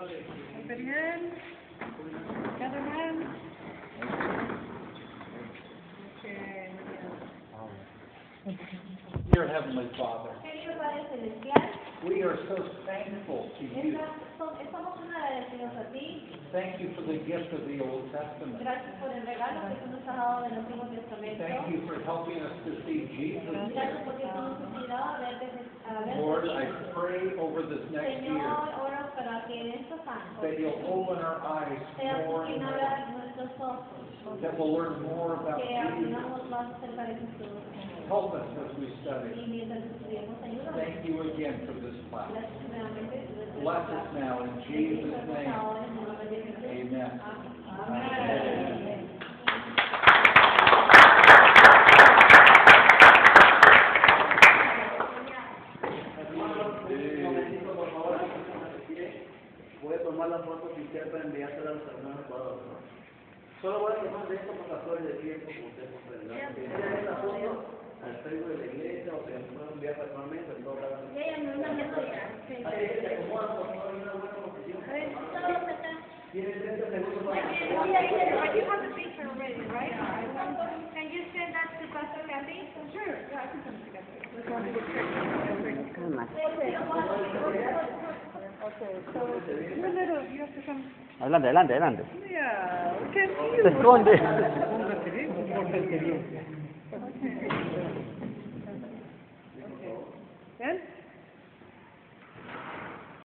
Open hands. Gather hands. Okay. Dear Heavenly Father, we are so thankful to you. Thank you for the gift of the Old Testament. Thank you for helping us to see Jesus. Lord, I pray over this next year para que en estos años that you'll open our eyes more and more, nuestros ojos, that we'll learn more about que Jesus. aprendamos más acerca de Jesús. Help us as we study. Y mientras estudiamos, ayúdanos. Thank you again for this class. Gracias nuevamente. Bless us now in Jesus' la foto oficial para enviársela a los hermanos Ecuador. ¿no? Solo voy a tomar de esto por de tiempo, como usted comprenderá. Si la foto al Facebook de la iglesia o se pueden enviar personalmente, en todo caso. Ya, ya, no, no, se acomodan, por favor, en una buena posición. A ver, todos acá. Tienen 30 segundos para Yeah, yeah, but you have the picture already, right? Can you send that to Pastor Kathy? Sure, yeah, I can send it to Kathy. Adelante, adelante, adelante. Qué lindo. Se esconde.